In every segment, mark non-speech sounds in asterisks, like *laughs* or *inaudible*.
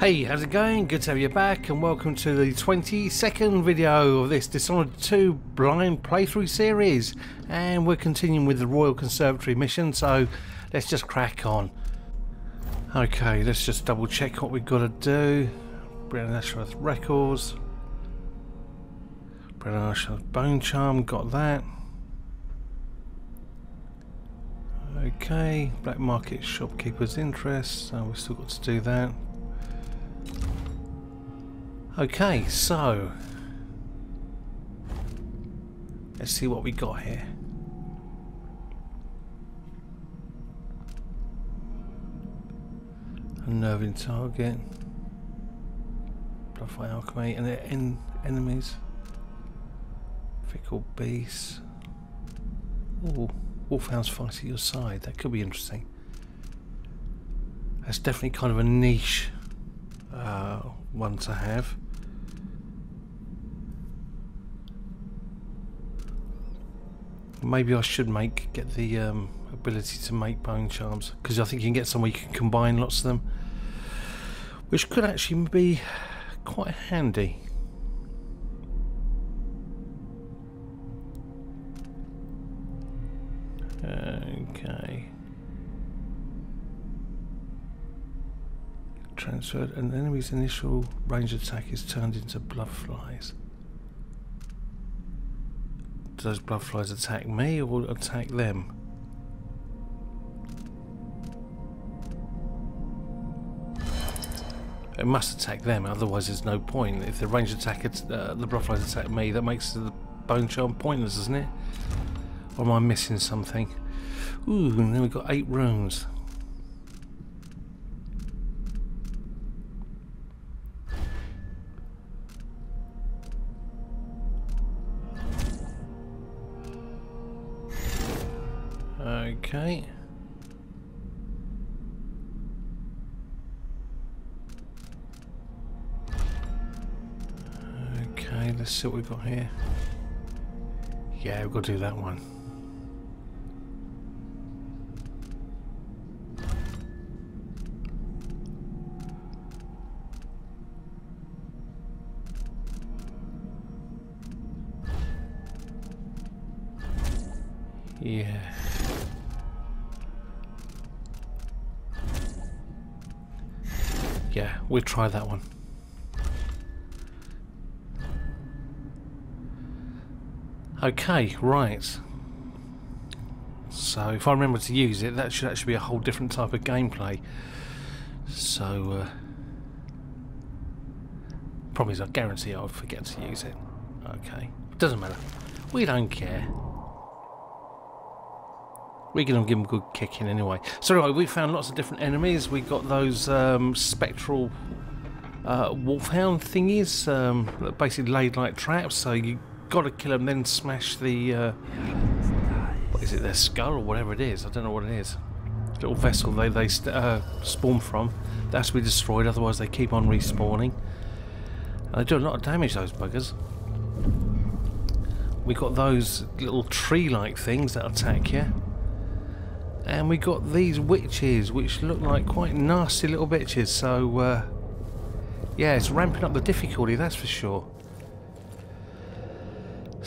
Hey, how's it going? Good to have you back and welcome to the 22nd video of this Dishonored 2 blind playthrough series and we're continuing with the Royal Conservatory mission so let's just crack on. Okay, let's just double check what we've got to do. Breanna Ashworth Records. Breanna Ashworth Bone Charm, got that. Okay, Black Market Shopkeeper's Interest, so we've still got to do that. Okay, so let's see what we got here. Unnerving target, Bluffway Alchemy, and en enemies. Fickle beasts. Ooh, Wolfhounds fight at your side. That could be interesting. That's definitely kind of a niche uh, one to have. Maybe I should make get the um, ability to make bone charms because I think you can get somewhere you can combine lots of them, which could actually be quite handy. Okay. Transferred. An enemy's initial range attack is turned into blood flies. Do those blood flies attack me or attack them? It must attack them, otherwise there's no point. If the range attack, uh, the blood flies attack me, that makes the bone charm pointless, doesn't it? Or am I missing something? Ooh, and then we've got eight runes. Got here. Yeah, got do that one. Yeah. Yeah, we'll try that one. Okay, right. So if I remember to use it, that should actually be a whole different type of gameplay. So, uh, problem is I guarantee I'll forget to use it. Okay, doesn't matter. We don't care. We're going to give them a good kicking anyway. So anyway, we found lots of different enemies. We got those um, spectral uh, wolfhound thingies um, that basically laid like traps. So you got to kill them, then smash the uh, what is it? Their skull or whatever it is. I don't know what it is. Little vessel they they uh, spawn from. That's to be destroyed. Otherwise, they keep on respawning. And they do a lot of damage. Those buggers. We got those little tree-like things that attack you and we got these witches which look like quite nasty little bitches so uh, yeah it's ramping up the difficulty that's for sure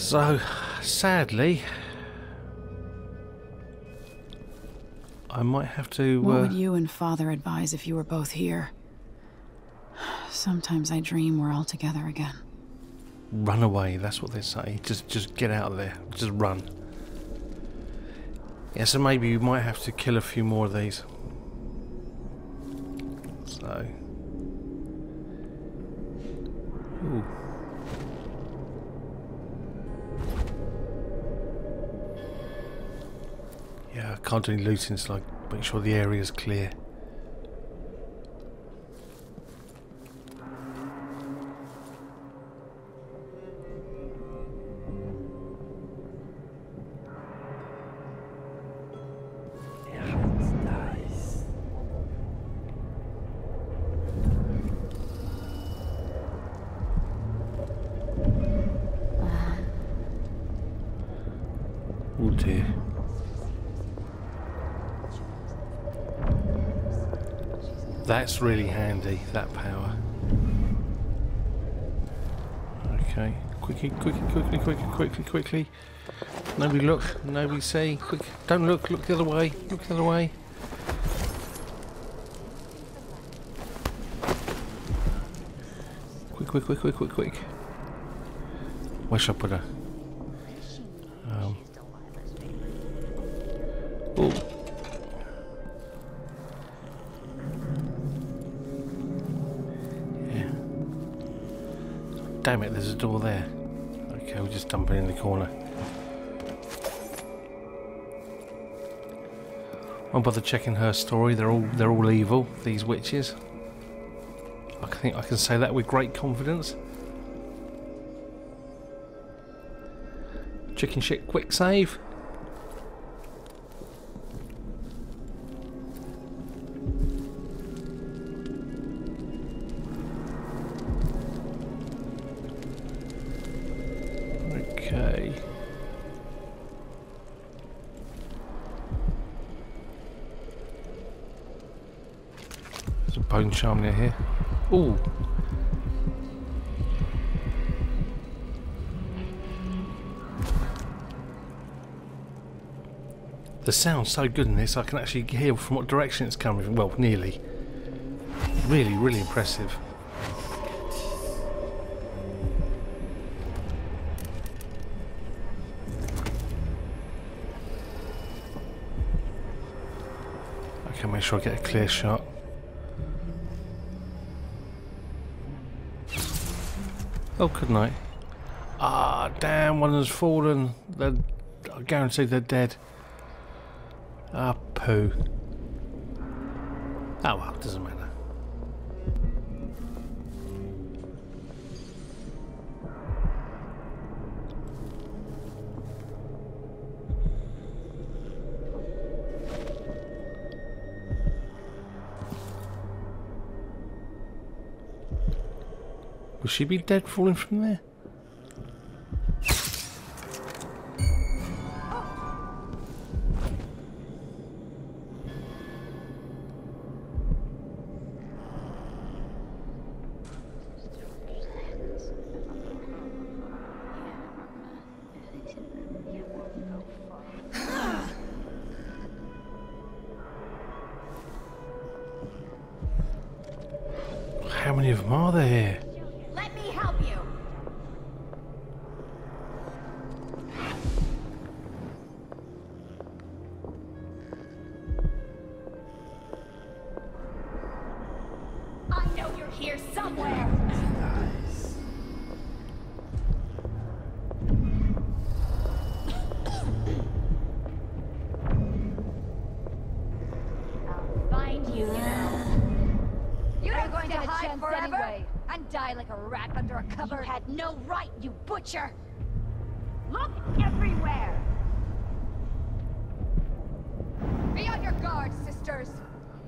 so sadly I might have to what uh, would you and father advise if you were both here? Sometimes I dream we're all together again. Run away that's what they say. Just just get out of there. Just run. Yeah, so maybe you might have to kill a few more of these. Can't do any looting, so like make sure the area is clear. That power. Okay, quickly, quickly, quickly, quickly, quickly, quickly. Nobody look, nobody see. Quick, don't look, look the other way, look the other way. Quick, quick, quick, quick, quick, quick. Where should I put her? Um. Oh. Damn it, there's a door there. Okay, we'll just dump it in the corner. Won't bother checking her story. They're all they're all evil. These witches. I think I can say that with great confidence. Chicken shit quick save. Charm here. Ooh. The sound's so good in this, I can actually hear from what direction it's coming from. Well, nearly. Really, really impressive. Okay, make sure I get a clear shot. Oh, good night. Ah, damn, one has fallen. They're, I guarantee they're dead. Ah, poo. Oh well, doesn't matter. She be dead falling from there? How many of them are there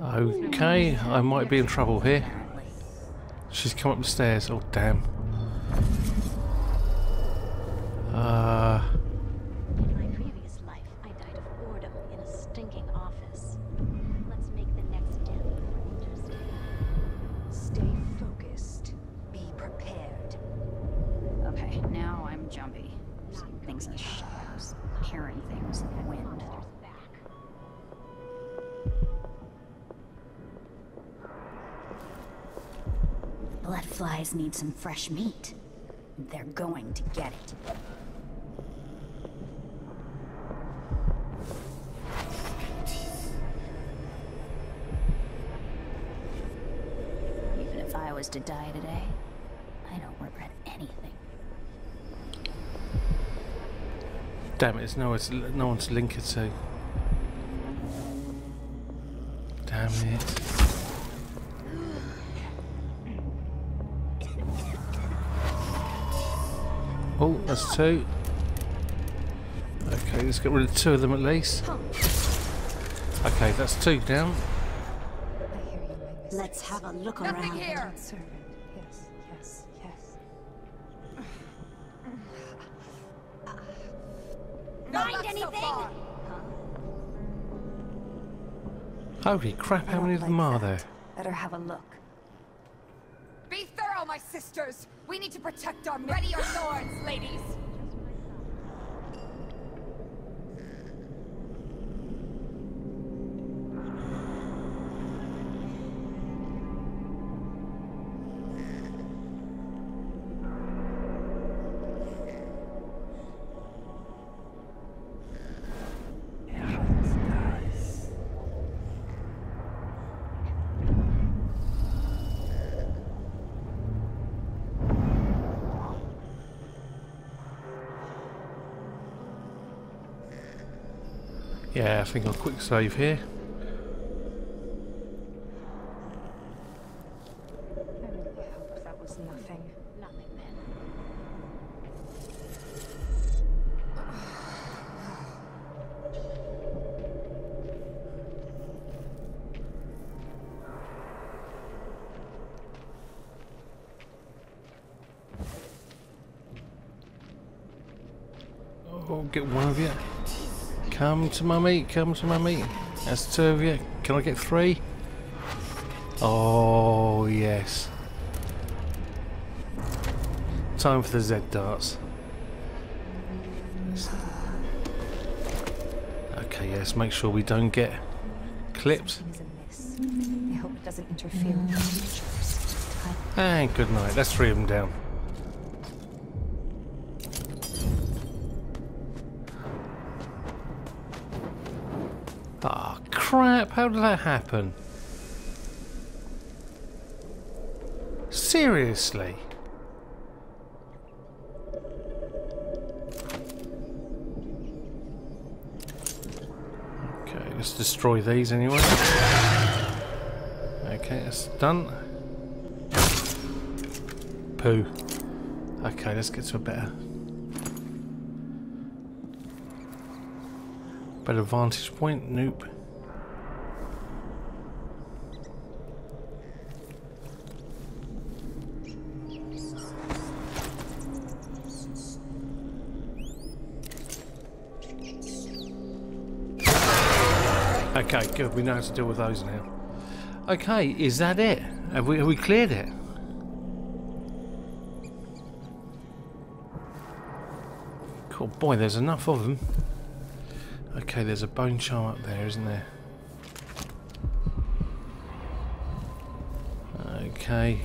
Okay, I might be in trouble here. She's come up the stairs. Oh, damn. Uh, fresh meat. They're going to get it. Even if I was to die today, I don't regret anything. damn it, there's no, to- no one to link it to. Damn it. Oh, that's two. Okay, let's get rid of two of them at least. Okay, that's two down. Let's have a look Nothing around. here. Servant. Yes, yes, yes. No Find luck so anything? Holy crap, how many of them are there? Better have a look. Sisters! We need to protect our- men. Ready your swords, ladies! Yeah, I think I'll quick save here. Oh, get one of you. Come to my mummy, come to my mummy. That's two of you. Can I get three? Oh, yes. Time for the Z darts. Okay, yes, make sure we don't get clipped. I hope it doesn't interfere with the. And ah, good night. That's three of them down. Ah, crap. How did that happen? Seriously? Okay, let's destroy these anyway. Okay, that's done. Poo. Okay, let's get to a better better vantage point. Nope. Okay, good. We know how to deal with those now. Okay, is that it? Have we have we cleared it? Cool. Boy, there's enough of them. Okay, there's a bone charm up there, isn't there? Okay.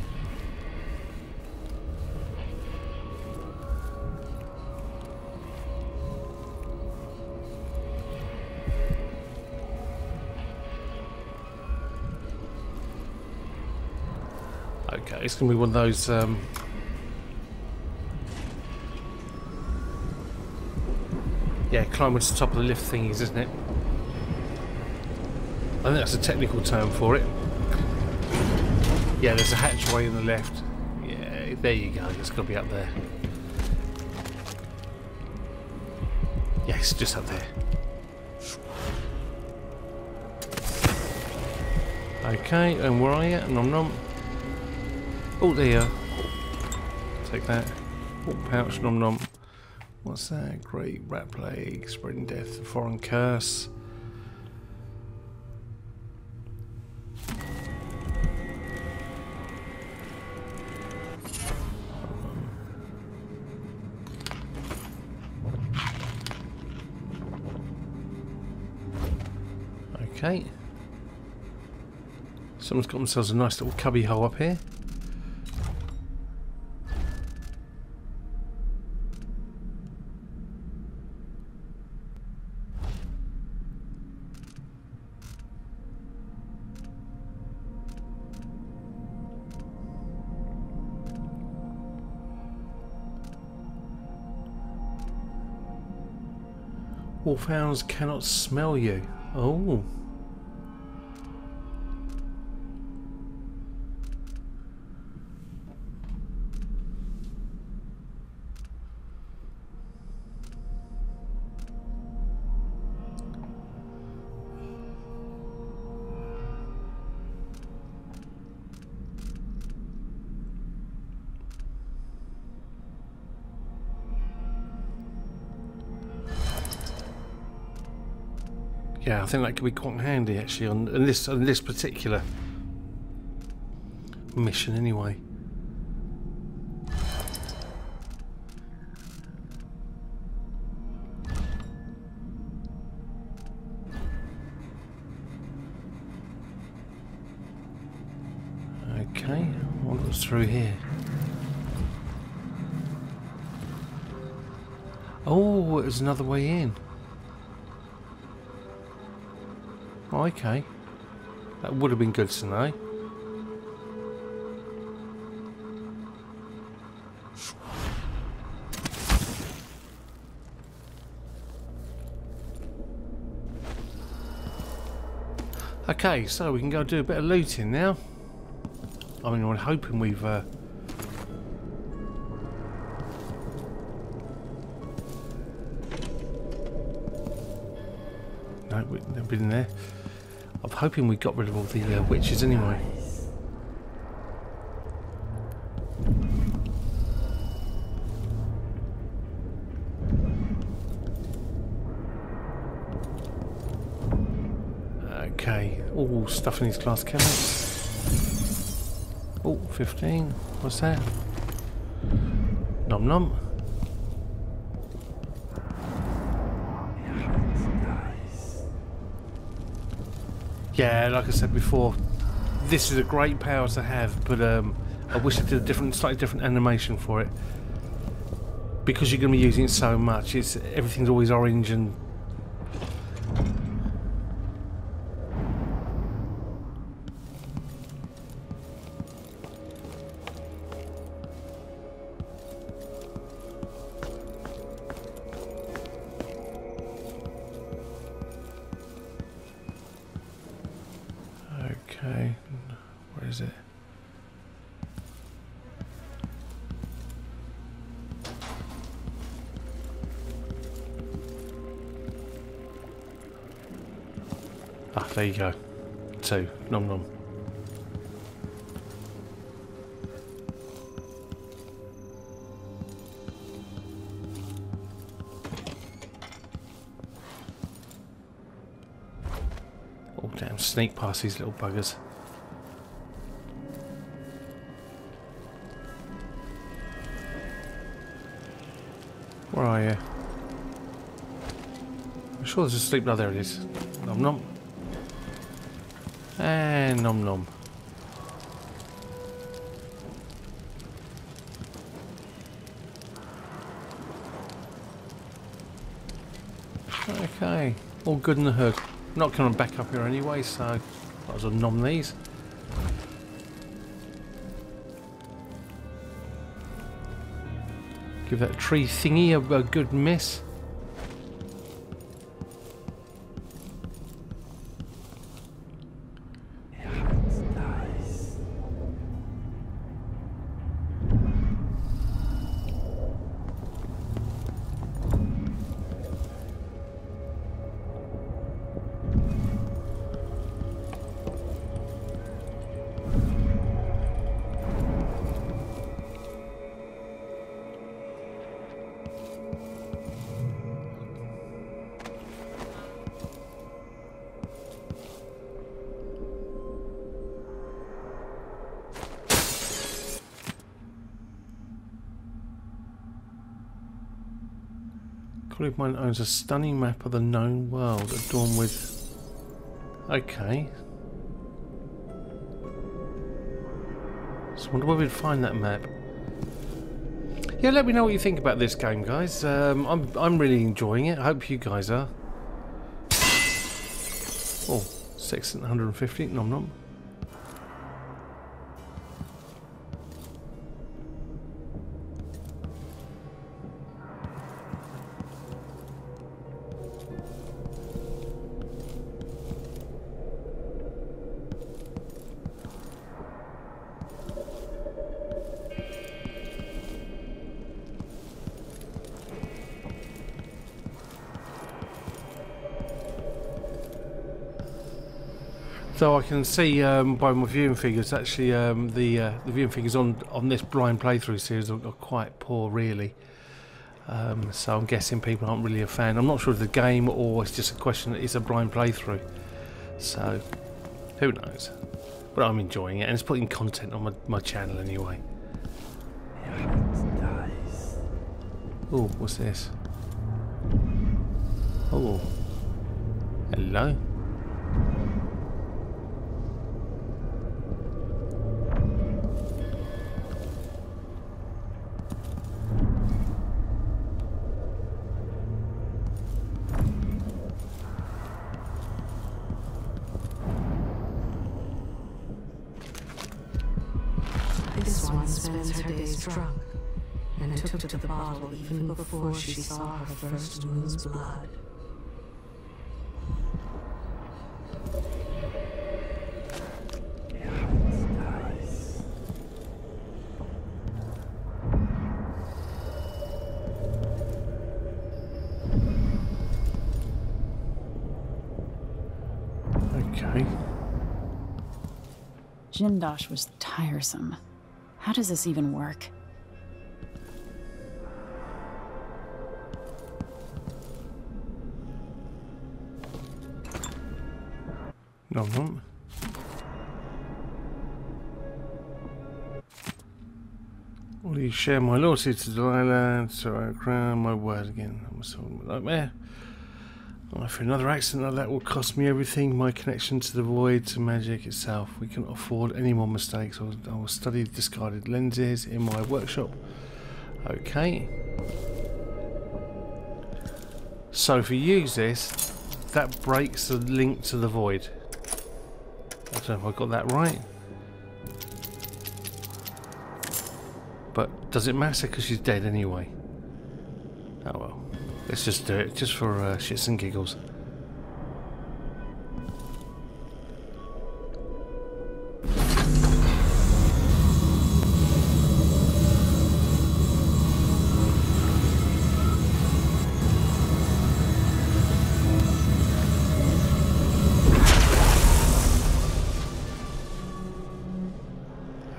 It's gonna be one of those um, Yeah, climbing to the top of the lift thingies, isn't it? I think that's a technical term for it. Yeah, there's a hatchway on the left. Yeah, there you go. It's got to be up there. Yes, just up there. Okay, and where are you? Nom nom. Oh, there. Take that. Oh, pouch, nom nom. What's that? Great rat plague, spreading death, the foreign curse. Okay. Someone's got themselves a nice little cubby hole up here. Wolfhounds cannot smell you. Oh. Think that could be quite handy actually on in this on this particular mission anyway. Okay, what's through here? Oh, there's another way in. Oh, okay. That would have been good to know. Okay, so we can go do a bit of looting now. I mean, I'm hoping we've... Uh, no, we've been there. Hoping we got rid of all the uh, witches anyway. Okay, all stuff in these glass cabinets. Oh, 15. What's that? Nom nom. Yeah, like I said before, this is a great power to have, but um, I wish I did a different, slightly different animation for it. Because you're going to be using it so much, it's everything's always orange and where is it? Ah, there you go. Two. Nom nom. Oh damn, sneak past these little buggers. Sure a sleep. No, there it is. Nom nom. And nom nom. Okay, all good in the hood. not coming back up here anyway, so as well nom these. Give that tree thingy a, a good miss. Colleague of mine owns a stunning map of the known world adorned with... Okay. So I wonder where we'd find that map. Yeah, let me know what you think about this game, guys. Um, I'm, I'm really enjoying it. I hope you guys are. Oh, 650, nom nom. So I can see um, by my viewing figures, actually, um, the uh, the viewing figures on on this blind playthrough series are, are quite poor, really. Um, so I'm guessing people aren't really a fan. I'm not sure of the game or it's just a question that it's a blind playthrough. So who knows? But I'm enjoying it, and it's putting content on my, my channel anyway. Oh, what's this? Oh. Hello. Spends her days drunk, and took to the bottle even before she saw her first moon's blood. Okay. Jindosh was tiresome. How does this even work? No, no. Will you share my loyalty to Delilah, so I crown my word again? I'm so nightmare. Oh, if another accident like that will cost me everything, my connection to the void, to magic itself. We cannot afford any more mistakes. I will, I will study discarded lenses in my workshop. Okay. So if you use this, that breaks the link to the void. I don't know if I got that right. But does it matter because she's dead anyway? Oh well. Let's just do it, just for uh, shits and giggles.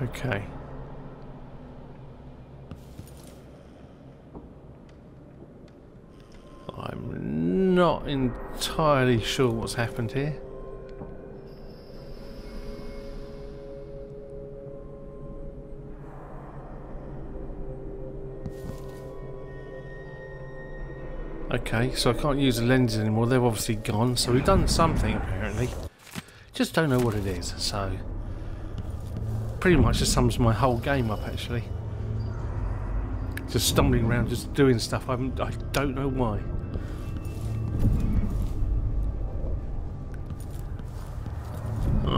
Okay. I'm not entirely sure what's happened here. Okay, so I can't use the lenses anymore. They've obviously gone, so we've done something apparently. Just don't know what it is, so pretty much just sums my whole game up actually. Just stumbling around, just doing stuff. I'm, I don't know why.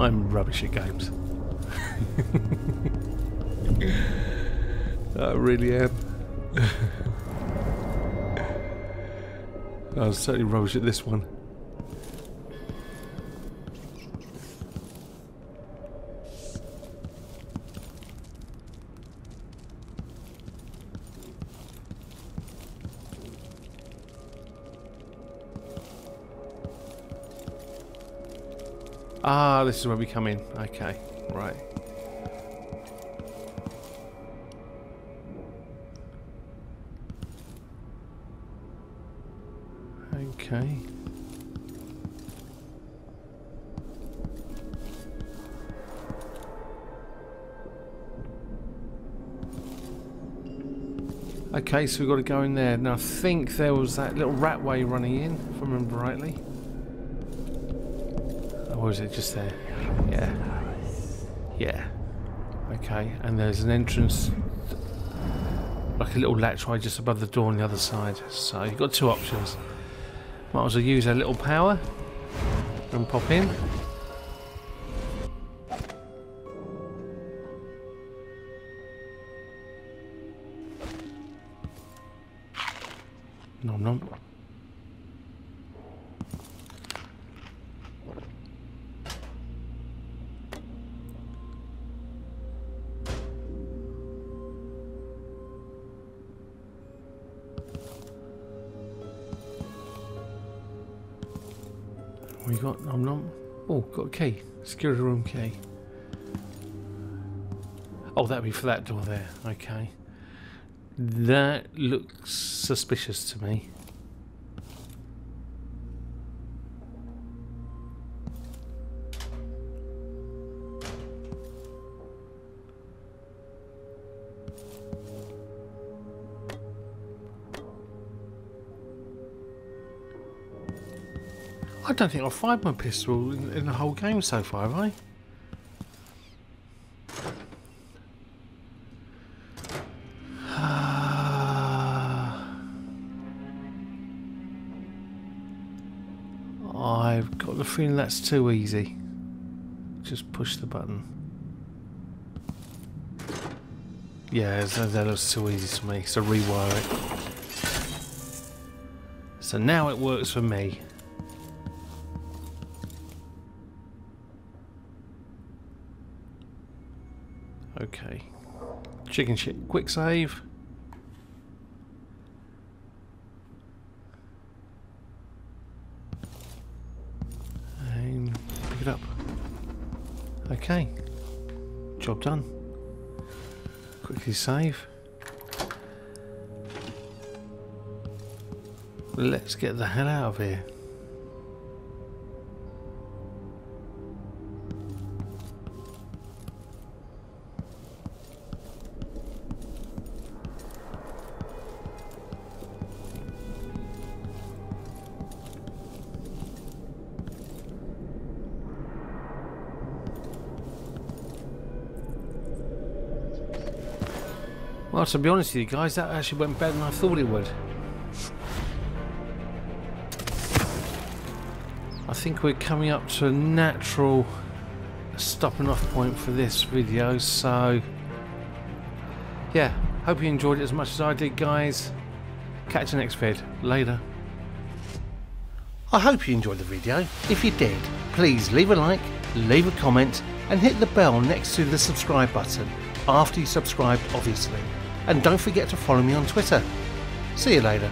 I'm rubbish at games. *laughs* I really am. *laughs* I was certainly rubbish at this one. Ah, this is where we come in. Okay, right. Okay. Okay, so we've got to go in there. Now, I think there was that little ratway running in, if I remember rightly. Or is it just there? Yeah. Yeah. Okay, and there's an entrance, like a little latchway just above the door on the other side. So you've got two options. Might as well use a little power and pop in. We got nom nom. Oh, got a key. Security room key. Oh, that'd be for that door there. Okay. That looks suspicious to me. Don't think I've fired my pistol in, in the whole game so far, have I? *sighs* I've got the feeling that's too easy. Just push the button. Yeah, that looks too easy to me, so rewire it. So now it works for me. Chicken shit. Quick save. And pick it up. Okay. Job done. Quickly save. Let's get the hell out of here. Well, to be honest with you guys, that actually went better than I thought it would. I think we're coming up to a natural stopping off point for this video, so yeah, hope you enjoyed it as much as I did, guys. Catch you next vid. Later. I hope you enjoyed the video. If you did, please leave a like, leave a comment, and hit the bell next to the subscribe button. After you subscribed, obviously. And don't forget to follow me on Twitter. See you later.